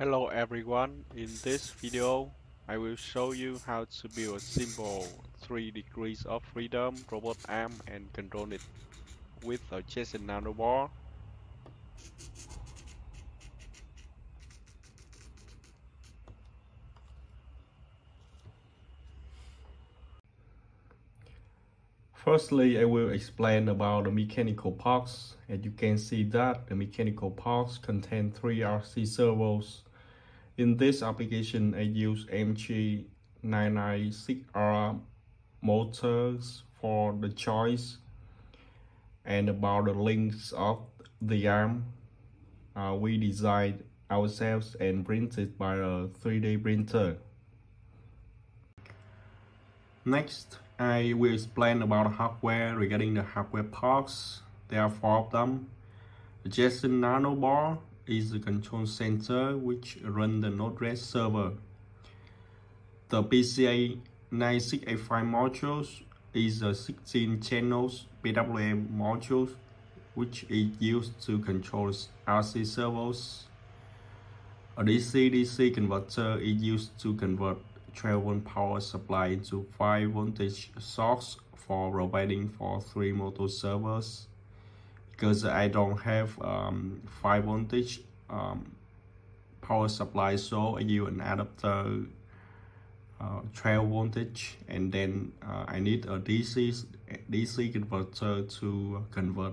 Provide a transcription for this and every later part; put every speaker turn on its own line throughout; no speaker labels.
Hello everyone, in this video I will show you how to build a simple 3 degrees of freedom robot arm and control it with a Jetson nanoboard. Firstly, I will explain about the mechanical parts. As you can see that the mechanical parts contain three RC servos. In this application, I use MG996R motors for the choice and about the links of the arm. Uh, we designed ourselves and printed by a 3D printer. Next, I will explain about hardware regarding the hardware parts. There are four of them. The Jetson Nano Bar is the control center which run the Node-RED server. The PCA 9685 modules is a 16 channels PWM module which is used to control RC servos. A DC-DC converter is used to convert 12 volt power supply into 5 voltage source for providing for three motor servos because I don't have um, 5 voltage um, power supply so I use an adapter uh, 12 voltage and then uh, I need a DC DC converter to convert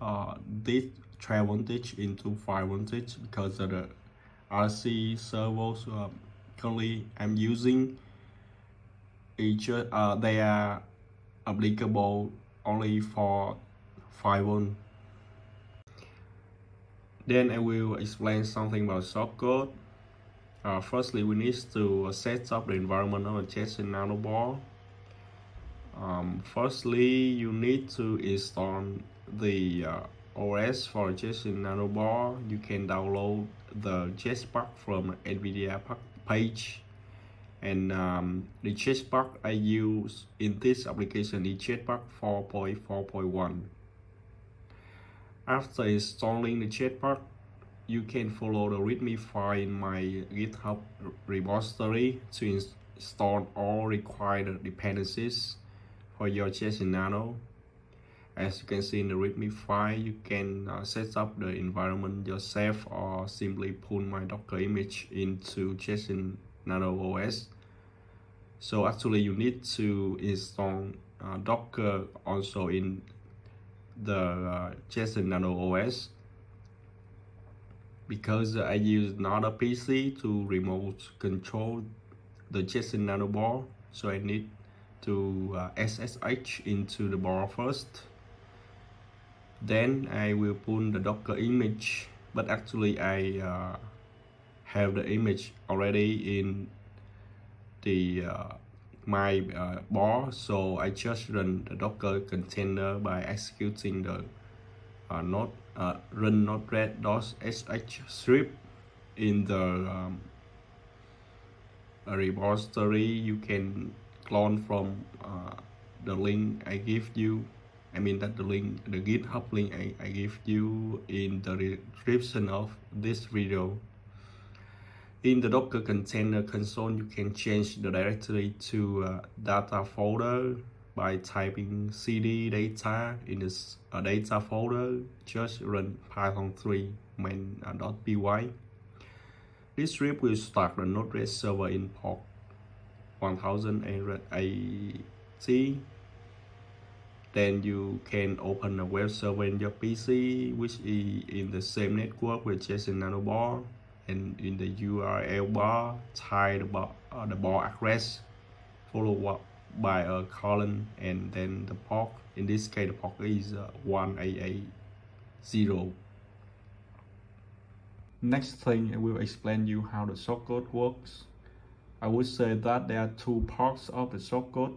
uh, this 12 voltage into 5 voltage because the RC servos uh, currently I'm using each uh, they are applicable only for 5 volt then I will explain something about source code uh, firstly we need to set up the environment of a Jetson nanoboard um, firstly you need to install the uh, OS for Jetson nanoboard you can download the JetPack from NVIDIA page. And um, the JetPack I use in this application is JetPack 4.4.1 after installing the JetPack you can follow the readme file in my github repository to install all required dependencies for your Jetson Nano as you can see in the readme file you can uh, set up the environment yourself or simply pull my docker image into Jetson nano os so actually you need to install uh, docker also in the uh, Jetson nano os because I use another PC to remote control the Jetson nano board so I need to uh, SSH into the board first. Then I will pull the docker image but actually I uh, have the image already in the uh, my uh, bar so I just run the docker container by executing the uh, node uh, run node-red.sh script in the um, repository you can clone from uh, the link I give you I mean that the link, the GitHub link I, I give you in the description of this video. In the Docker container console, you can change the directory to uh, data folder by typing cd data in this uh, data folder. Just run python 3 main.py. Uh, this script will start the Node-RED server in port 1080 then you can open a web server in your PC which is in the same network with Jetson nanoboard and in the URL bar type the bar, uh, the bar address followed up by a colon and then the port in this case the port is uh, 1880 next thing I will explain you how the source code works. I would say that there are two parts of the source code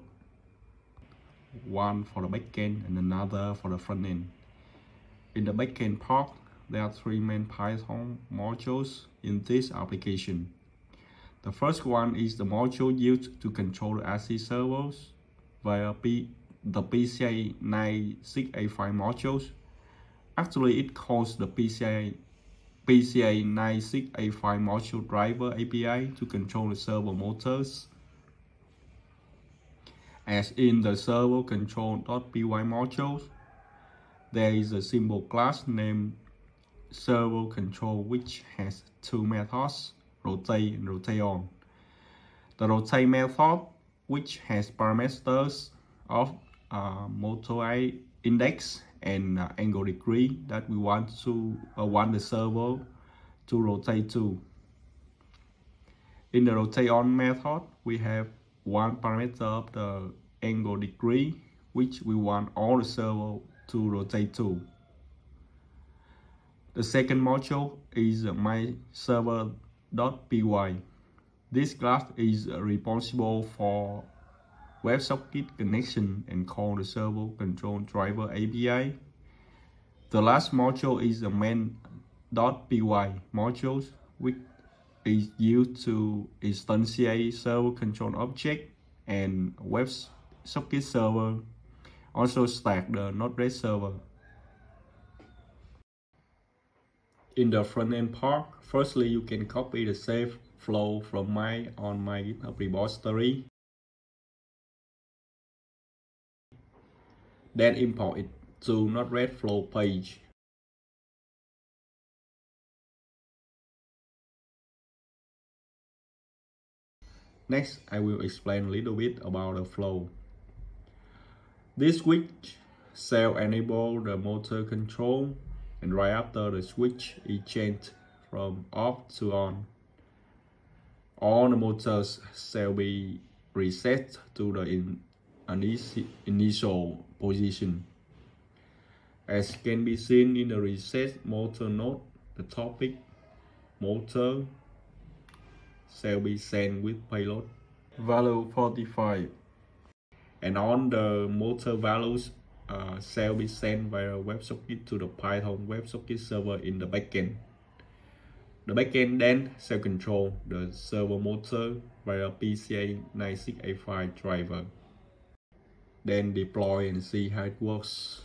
one for the backend and another for the front end. In the backend part, there are three main Python modules in this application. The first one is the module used to control RC servos via P the PCA 9685 modules. Actually, it calls the PCI PCA 9685 module driver API to control the servo motors. As in the servo control.py module, there is a simple class named servo control which has two methods, rotate and rotate on. The rotate method, which has parameters of uh, motor index and uh, angle degree that we want to uh, want the servo to rotate to. In the rotate on method, we have one parameter of the angle degree, which we want all the servo to rotate to. The second module is my server.py. This class is responsible for WebSocket connection and call the servo control driver API. The last module is the main.py module, which is used to instantiate server control object and WebSocket server, also stack the Node-RED server. In the front end part, firstly you can copy the save flow from my on my GitHub repository then import it to Node-RED flow page. Next, I will explain a little bit about the flow. This switch shall enable the motor control and right after the switch is changed from off to on. All the motors shall be reset to the in initial position. As can be seen in the reset motor node, the topic motor shall be sent with payload value 45 and on the motor values uh, shall be sent via WebSocket to the Python WebSocket server in the backend. The backend then shall control the servo motor via PCA 9685 driver then deploy and see how it works